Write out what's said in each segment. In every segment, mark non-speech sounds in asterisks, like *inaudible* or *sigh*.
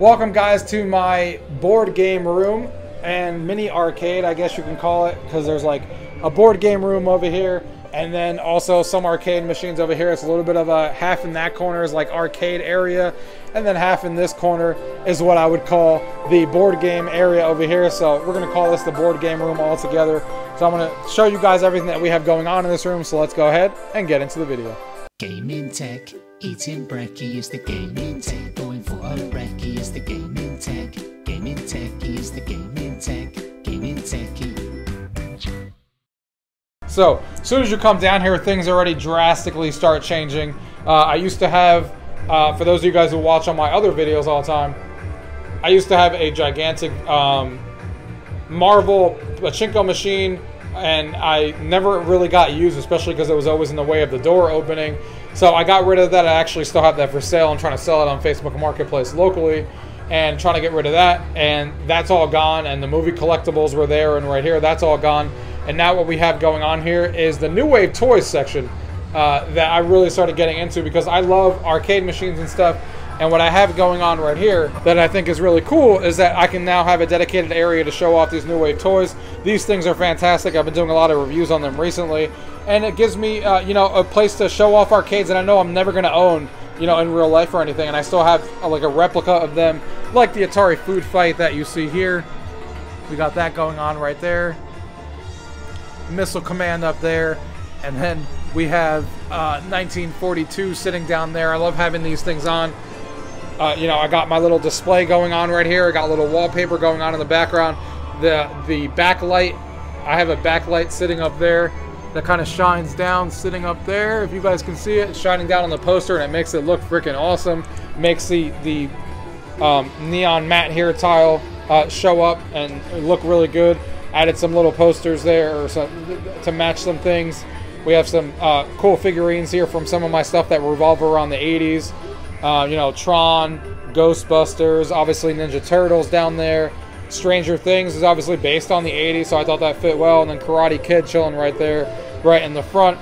Welcome, guys, to my board game room and mini arcade, I guess you can call it, because there's like a board game room over here, and then also some arcade machines over here. It's a little bit of a half in that corner is like arcade area, and then half in this corner is what I would call the board game area over here. So we're gonna call this the board game room all together. So I'm gonna show you guys everything that we have going on in this room. So let's go ahead and get into the video. Gaming tech, eating brekkie is the gaming tech. Going for a brekkie is the gaming tech. Gaming tech is the gaming tech. Gaming techie. So, as soon as you come down here, things already drastically start changing. Uh, I used to have, uh, for those of you guys who watch on my other videos all the time, I used to have a gigantic um, Marvel pachinko machine, and I never really got used, especially because it was always in the way of the door opening. So I got rid of that. I actually still have that for sale. I'm trying to sell it on Facebook Marketplace locally and trying to get rid of that. And that's all gone. And the movie collectibles were there and right here. That's all gone. And now what we have going on here is the New Wave Toys section uh, that I really started getting into because I love arcade machines and stuff. And what I have going on right here that I think is really cool is that I can now have a dedicated area to show off these New Wave toys. These things are fantastic. I've been doing a lot of reviews on them recently. And it gives me, uh, you know, a place to show off arcades that I know I'm never going to own, you know, in real life or anything. And I still have uh, like a replica of them, like the Atari Food Fight that you see here. We got that going on right there. Missile Command up there. And then we have uh, 1942 sitting down there. I love having these things on. Uh, you know, I got my little display going on right here. I got a little wallpaper going on in the background. The the backlight, I have a backlight sitting up there that kind of shines down, sitting up there. If you guys can see it, shining down on the poster, and it makes it look freaking awesome. Makes the the um, neon matte here tile uh, show up and look really good. Added some little posters there or some, to match some things. We have some uh, cool figurines here from some of my stuff that revolve around the 80s. Uh, you know, Tron, Ghostbusters, obviously Ninja Turtles down there. Stranger Things is obviously based on the 80s, so I thought that fit well. And then Karate Kid chilling right there, right in the front.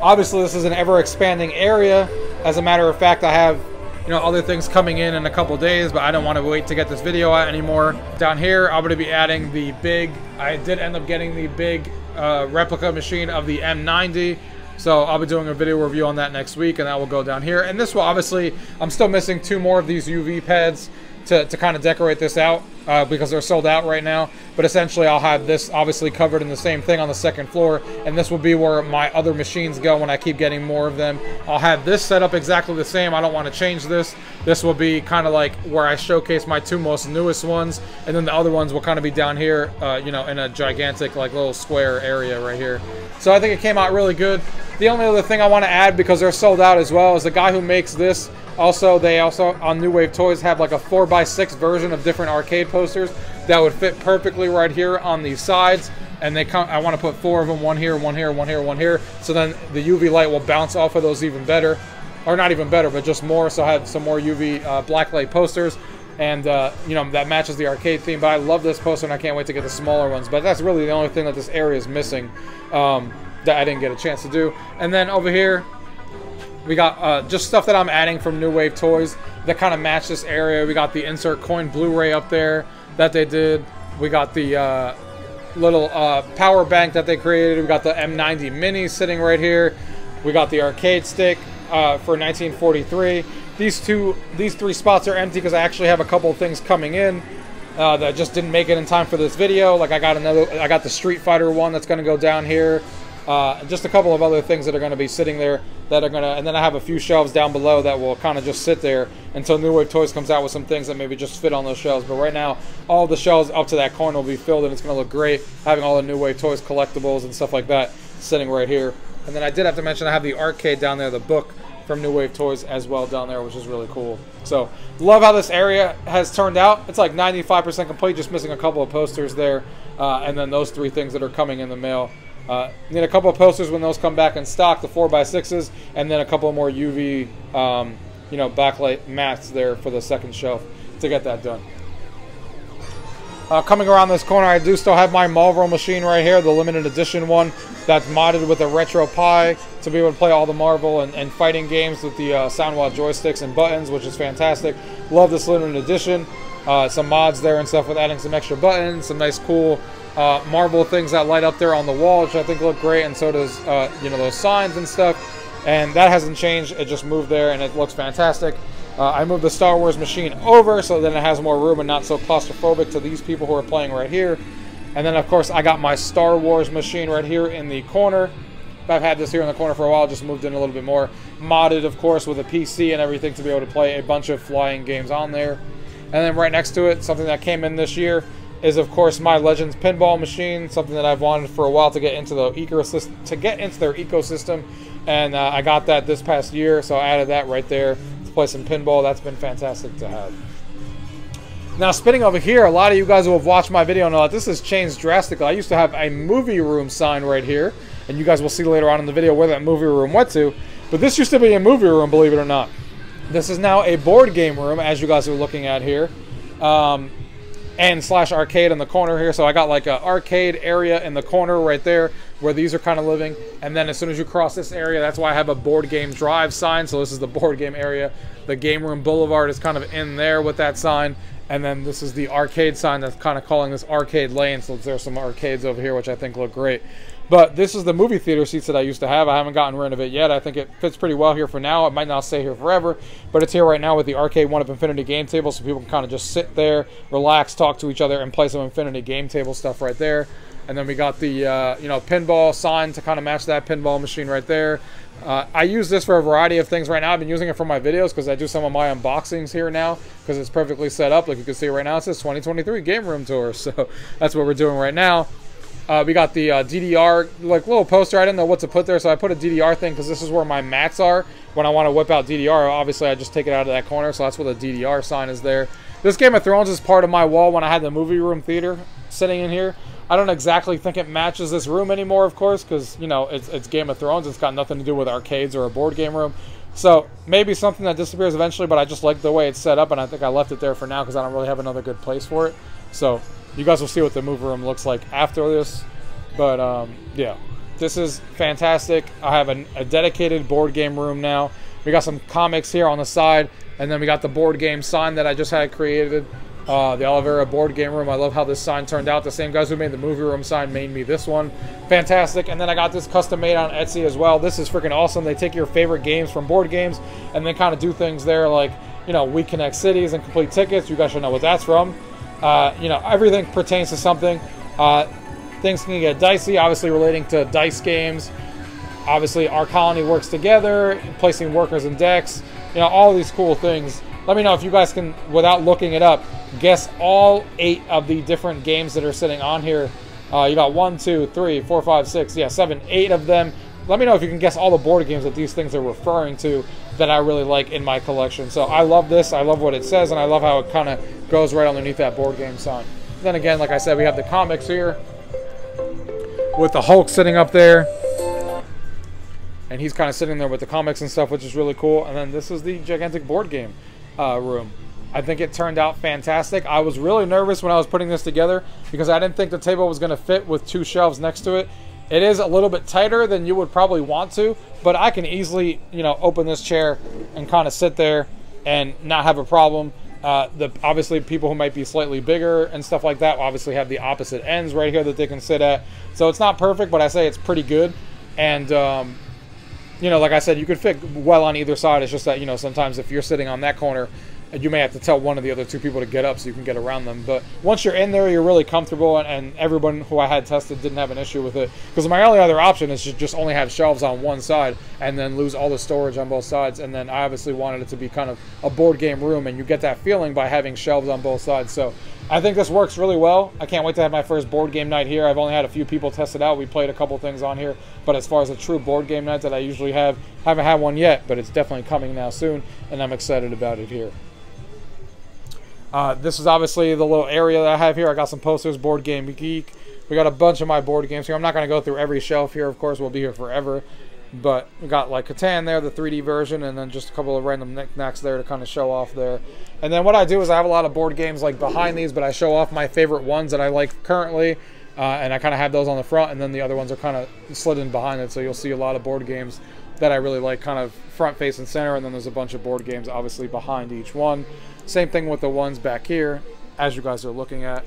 Obviously, this is an ever expanding area. As a matter of fact, I have you know other things coming in in a couple days, but I don't want to wait to get this video out anymore. Down here, I'm going to be adding the big. I did end up getting the big uh, replica machine of the M90. So I'll be doing a video review on that next week, and that will go down here. And this will obviously, I'm still missing two more of these UV pads to, to kind of decorate this out uh, because they're sold out right now. But essentially, I'll have this obviously covered in the same thing on the second floor, and this will be where my other machines go when I keep getting more of them. I'll have this set up exactly the same. I don't want to change this. This will be kind of like where I showcase my two most newest ones, and then the other ones will kind of be down here, uh, you know, in a gigantic like little square area right here. So I think it came out really good. The only other thing I want to add because they're sold out as well is the guy who makes this also, they also on New Wave Toys have like a 4x6 version of different arcade posters that would fit perfectly right here on these sides. And they come. I want to put four of them, one here, one here, one here, one here. So then the UV light will bounce off of those even better, or not even better, but just more. So I have some more UV uh, blacklight posters, and uh, you know that matches the arcade theme. But I love this poster, and I can't wait to get the smaller ones. But that's really the only thing that this area is missing um, that I didn't get a chance to do. And then over here, we got uh, just stuff that I'm adding from New Wave Toys that kind of match this area. We got the insert coin Blu-ray up there that they did. We got the uh, little uh, power bank that they created. We got the M90 Mini sitting right here. We got the arcade stick uh, for 1943. These two, these three spots are empty because I actually have a couple of things coming in. Uh, that just didn't make it in time for this video. Like I got another, I got the Street Fighter one that's going to go down here. Uh, just a couple of other things that are going to be sitting there that are going to, and then I have a few shelves down below that will kind of just sit there until New Wave Toys comes out with some things that maybe just fit on those shelves. But right now, all the shelves up to that corner will be filled, and it's going to look great having all the New Wave Toys collectibles and stuff like that sitting right here. And then I did have to mention I have the arcade down there, the book from New Wave Toys as well down there, which is really cool. So love how this area has turned out. It's like 95% complete, just missing a couple of posters there, uh, and then those three things that are coming in the mail. Uh, need a couple of posters when those come back in stock, the 4x6s, and then a couple more UV, um, you know, backlight mats there for the second shelf to get that done. Uh, coming around this corner, I do still have my Marvel machine right here, the limited edition one that's modded with a RetroPie to be able to play all the Marvel and, and fighting games with the uh, Sanwa joysticks and buttons, which is fantastic. Love this limited edition. Uh, some mods there and stuff with adding some extra buttons, some nice cool uh, Marvel things that light up there on the wall, which I think look great, and so does uh, you know those signs and stuff. And that hasn't changed; it just moved there, and it looks fantastic. Uh, I moved the Star Wars machine over so then it has more room and not so claustrophobic to these people who are playing right here. And then, of course, I got my Star Wars machine right here in the corner. I've had this here in the corner for a while, just moved in a little bit more. Modded, of course, with a PC and everything to be able to play a bunch of flying games on there. And then right next to it, something that came in this year, is of course my Legends pinball machine, something that I've wanted for a while to get into the ecosystem to get into their ecosystem, and uh, I got that this past year, so I added that right there to play some pinball. That's been fantastic to have. Now, spinning over here, a lot of you guys who have watched my video know that this has changed drastically. I used to have a movie room sign right here, and you guys will see later on in the video where that movie room went to. But this used to be a movie room, believe it or not. This is now a board game room, as you guys are looking at here. Um, and slash arcade in the corner here. So I got like an arcade area in the corner right there where these are kind of living. And then as soon as you cross this area, that's why I have a board game drive sign. So this is the board game area. The game room boulevard is kind of in there with that sign. And then this is the arcade sign that's kind of calling this arcade lane. So there's some arcades over here, which I think look great. But this is the movie theater seats that I used to have. I haven't gotten rid of it yet. I think it fits pretty well here for now. It might not stay here forever, but it's here right now with the Arcade1Up Infinity game table, so people can kind of just sit there, relax, talk to each other, and play some Infinity game table stuff right there. And then we got the uh, you know pinball sign to kind of match that pinball machine right there. Uh, I use this for a variety of things right now. I've been using it for my videos because I do some of my unboxings here now because it's perfectly set up. Like you can see right now, it says 2023 Game Room Tour. *laughs* So that's what we're doing right now. Uh, we got the uh, DDR, like little poster. I didn't know what to put there, so I put a DDR thing because this is where my mats are. When I want to whip out DDR, obviously I just take it out of that corner, so that's where the DDR sign is there. This Game of Thrones is part of my wall when I had the movie room theater sitting in here. I don't exactly think it matches this room anymore, of course, because, you know, it's, it's Game of Thrones. It's got nothing to do with arcades or a board game room. So maybe something that disappears eventually, but I just like the way it's set up, and I think I left it there for now because I don't really have another good place for it. So you guys will see what the movie room looks like after this. But um, yeah, this is fantastic. I have a, a, dedicated board game room now. We got some comics here on the side, and then we got the board game sign that I just had created. Uh, the Oliveira board game room. I love how this sign turned out. The same guys who made the movie room sign made me this one. Fantastic. And then I got this custom made on Etsy as well. This is freaking awesome. They take your favorite games from board games and then kind of do things there like, you know, We Connect Cities and Complete Tickets. You guys should know what that's from. Uh, you know, everything pertains to something. Uh, things can get dicey, obviously relating to dice games. Obviously, our colony works together, placing workers in decks, you know, all these cool things. Let me know if you guys can, without looking it up, guess all eight of the different games that are sitting on here. Uh, you got one, two, three, four, five, six, yeah, seven, eight of them. Let me know if you can guess all the board games that these things are referring to that I really like in my collection. So I love this. I love what it says, and I love how it kind of goes right underneath that board game sign. Then again, like I said, we have the comics here with the Hulk sitting up there. And he's kind of sitting there with the comics and stuff, which is really cool. And then this is the gigantic board game uh, room. I think it turned out fantastic. I was really nervous when I was putting this together because I didn't think the table was going to fit with two shelves next to it. It is a little bit tighter than you would probably want to, but I can easily, you know, open this chair and kind of sit there and not have a problem. Uh, the obviously people who might be slightly bigger and stuff like that obviously have the opposite ends right here that they can sit at. So it's not perfect, but I say it's pretty good. And um, you know, like I said, you could fit well on either side. It's just that you know sometimes if you're sitting on that corner, you may have to tell one of the other two people to get up so you can get around them. But once you're in there, you're really comfortable, and, and everyone who I had tested didn't have an issue with it. Because my only other option is to just only have shelves on one side and then lose all the storage on both sides. And then I obviously wanted it to be kind of a board game room, and you get that feeling by having shelves on both sides. So I think this works really well. I can't wait to have my first board game night here. I've only had a few people test it out. We played a couple things on here, but as far as a true board game night that I usually have, haven't had one yet, but it's definitely coming now soon, and I'm excited about it here. Uh, this is obviously the little area that I have here. I got some posters, Board Game Geek. We got a bunch of my board games here. I'm not going to go through every shelf here, of course. We'll be here forever. But we got like Catan there, the 3D version, and then just a couple of random knickknacks there to kind of show off there. And then what I do is I have a lot of board games like behind these, but I show off my favorite ones that I like currently. Uh, and I kind of have those on the front, and then the other ones are kind of slid in behind it. So you'll see a lot of board games that I really like, kind of front, face, and center. And then there's a bunch of board games, obviously, behind each one. Same thing with the ones back here, as you guys are looking at.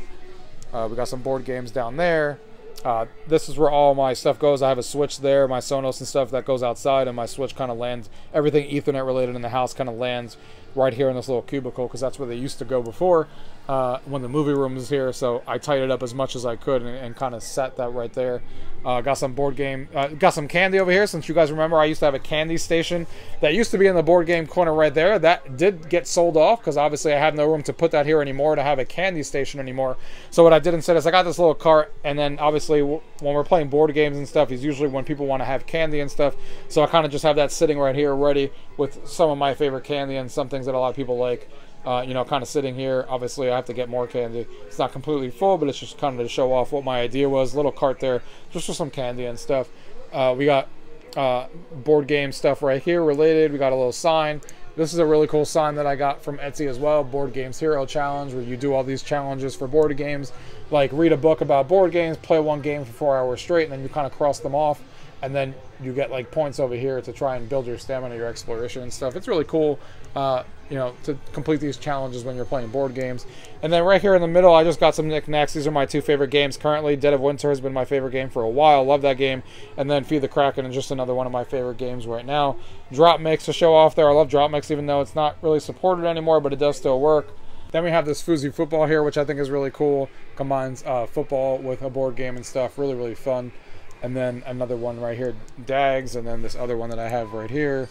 Uh, we got some board games down there. Uh, this is where all my stuff goes. I have a switch there, my Sonos and stuff that goes outside, and my switch kind of lands. Everything Ethernet related in the house kind of lands right here in this little cubicle because that's where they used to go before uh, when the movie room was here. So I tied it up as much as I could and, and kind of set that right there. Uh, got some board game, uh, got some candy over here. Since you guys remember, I used to have a candy station that used to be in the board game corner right there. That did get sold off because obviously I have no room to put that here anymore to have a candy station anymore. So what I did instead is I got this little cart, and then obviously when we're playing board games and stuff, is usually when people want to have candy and stuff. So I kind of just have that sitting right here ready with some of my favorite candy and some things that a lot of people like uh, you know, kind of sitting here. Obviously, I have to get more candy. It's not completely full, but it's just kind of to show off what my idea was. Little cart there, just for some candy and stuff. Uh, we got uh, board game stuff right here related. We got a little sign. This is a really cool sign that I got from Etsy as well. Board Games Hero Challenge, where you do all these challenges for board games. Like read a book about board games, play one game for four hours straight, and then you kind of cross them off and then you get like points over here to try and build your stamina, your exploration and stuff. It's really cool, uh, you know, to complete these challenges when you're playing board games. And then right here in the middle, I just got some knickknacks. These are my two favorite games currently. Dead of Winter has been my favorite game for a while. Love that game. And then Feed the Kraken is just another one of my favorite games right now. Drop Mix to show off there. I love Drop Mix even though it's not really supported anymore, but it does still work. Then we have this Fousey football here, which I think is really cool. Combines uh, football with a board game and stuff. Really, really fun and then another one right here, Dags, and then this other one that I have right here.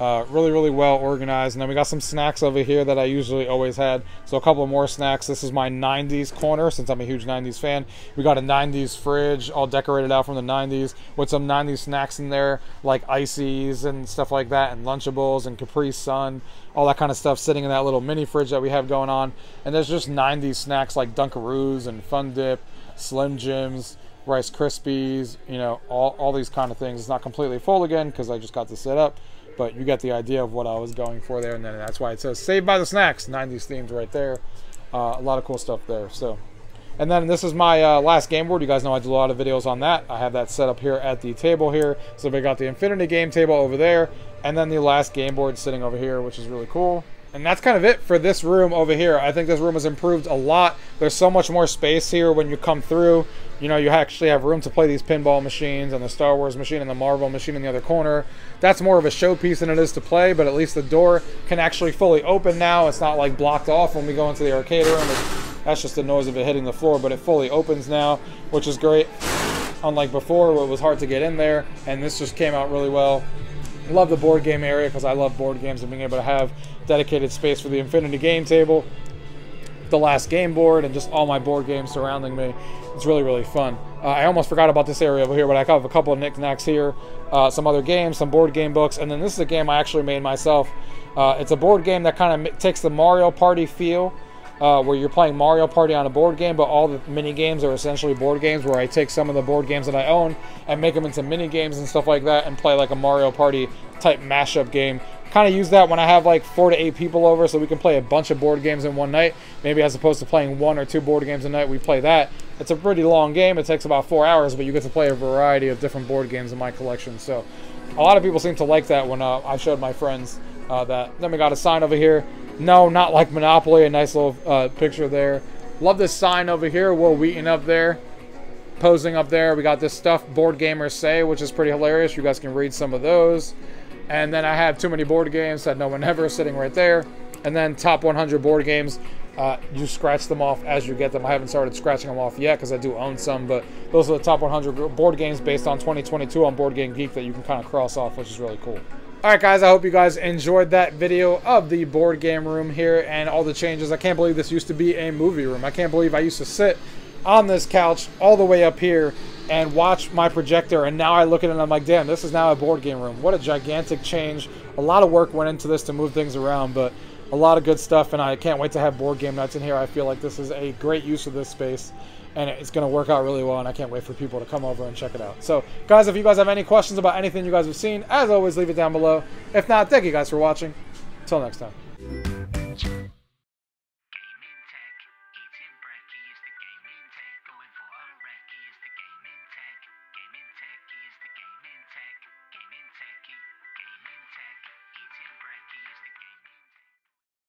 Uh, really, really well organized. And then we got some snacks over here that I usually always had. So a couple more snacks. This is my 90s corner since I'm a huge 90s fan. We got a 90s fridge all decorated out from the 90s with some 90s snacks in there like ices and stuff like that and Lunchables and Capri Sun, all that kind of stuff sitting in that little mini fridge that we have going on. And there's just 90s snacks like Dunkaroos and Fun Dip, Slim Jims, Rice Krispies, you know, all, all these kind of things. It's not completely full again because I just got this set up, but you get the idea of what I was going for there. And then that's why it says Saved by the Snacks, 90s themes right there. Uh, a lot of cool stuff there. So, and then this is my uh, Last GameBoard. You guys know I do a lot of videos on that. I have that set up here at the table here. So we got the Infinity game table over there, and then the Last GameBoard sitting over here, which is really cool. And that's kind of it for this room over here. I think this room has improved a lot. There's so much more space here when you come through. You know, you actually have room to play these pinball machines and the Star Wars machine and the Marvel machine in the other corner. That's more of a showpiece than it is to play, but at least the door can actually fully open now. It's not like blocked off when we go into the arcade room. That's just the noise of it hitting the floor, but it fully opens now, which is great. Unlike before, where it was hard to get in there, and this just came out really well. Love the board game area because I love board games and being able to have dedicated space for the Infinity game table, the Last GameBoard, and just all my board games surrounding me. It's really, really fun. Uh, I almost forgot about this area over here, but I have a couple of knickknacks here, uh, some other games, some board game books, and then this is a game I actually made myself. Uh, it's a board game that kind of takes the Mario Party feel uh, where you're playing Mario Party on a board game, but all the mini games are essentially board games. Where I take some of the board games that I own and make them into mini games and stuff like that, and play like a Mario Party type mashup game. Kind of use that when I have like four to eight people over, so we can play a bunch of board games in one night. Maybe as opposed to playing one or two board games a night, we play that. It's a pretty long game. It takes about four hours, but you get to play a variety of different board games in my collection. So, a lot of people seem to like that when uh, I showed my friends uh, that. Then we got a sign over here. No, not like Monopoly. A nice little uh, picture there. Love this sign over here. Wil Wheaton up there. Posing up there. We got this stuff Board Gamers Say, which is pretty hilarious. You guys can read some of those. And then I have Too Many Board Games that no one *laughs* ever sitting right there. And then Top 100 Board Games. Uh, you scratch them off as you get them. I haven't started scratching them off yet because I do own some, but those are the top 100 board games based on 2022 on Board Game Geek that you can kind of cross off, which is really cool. Alright guys, I hope you guys enjoyed that video of the board game room here and all the changes. I can't believe this used to be a movie room. I can't believe I used to sit on this couch all the way up here and watch my projector and now I look at it and I'm like, damn, this is now a board game room. What a gigantic change. A lot of work went into this to move things around, but a lot of good stuff and I can't wait to have board game nights in here. I feel like this is a great use of this space. and it's going to work out really well and i can't wait for people to come over and check it out so guys if you guys have any questions about anything you guys have seen as always leave it down below if not thank you guys for watching until next time